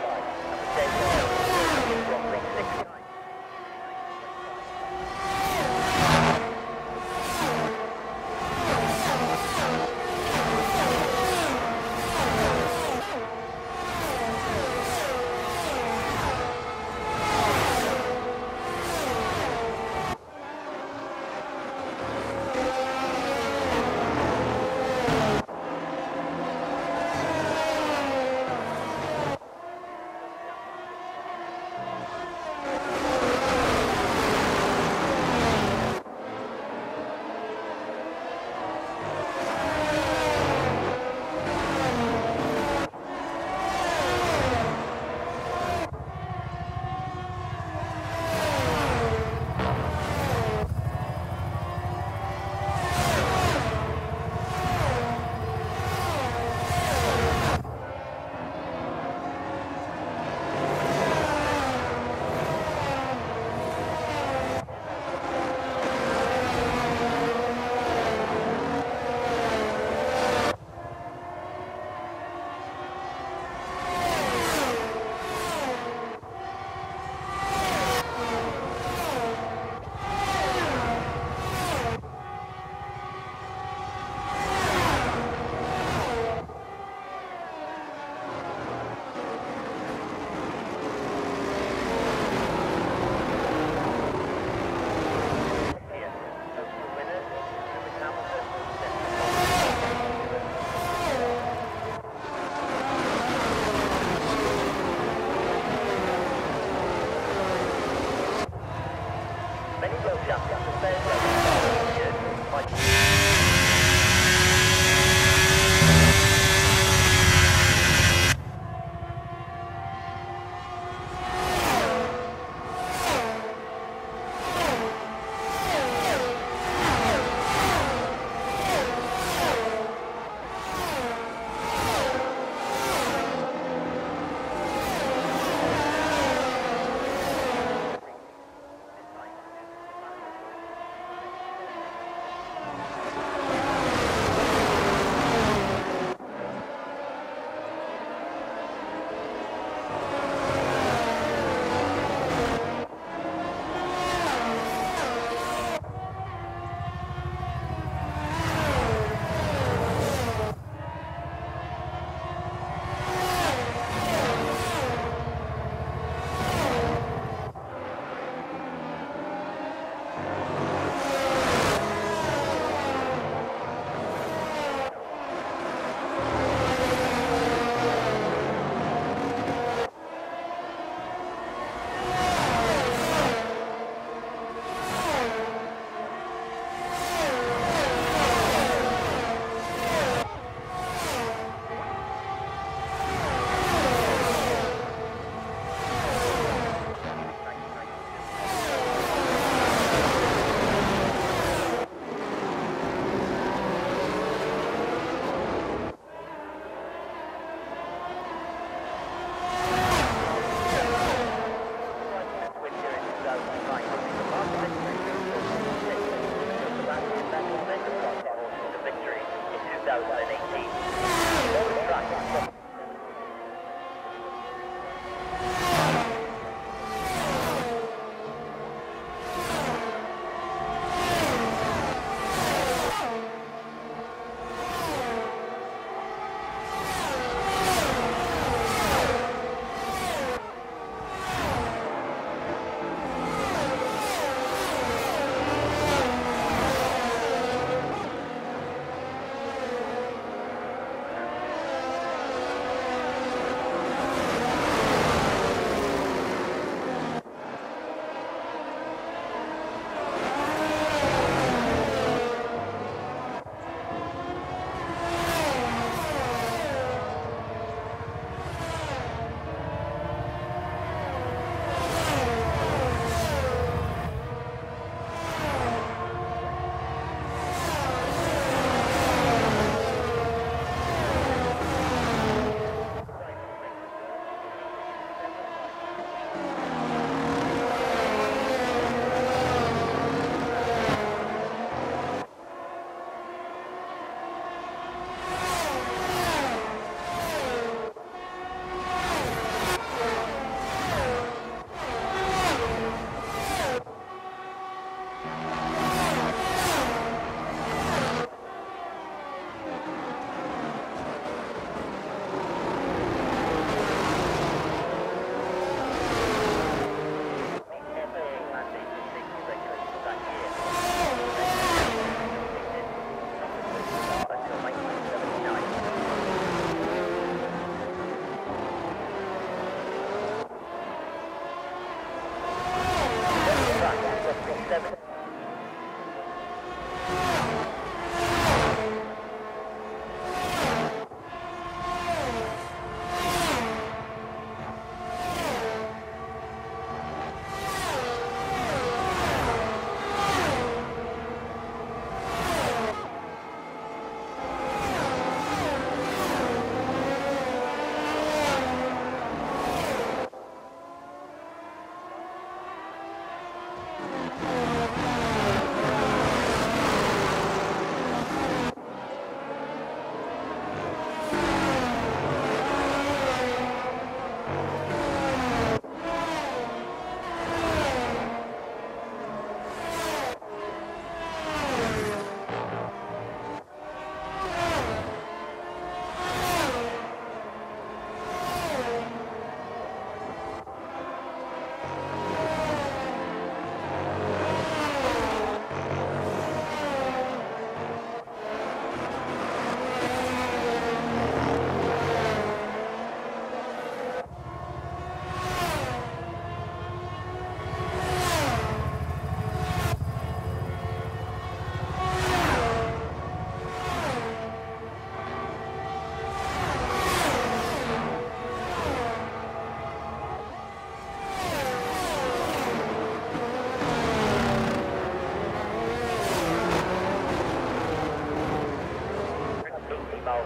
fight.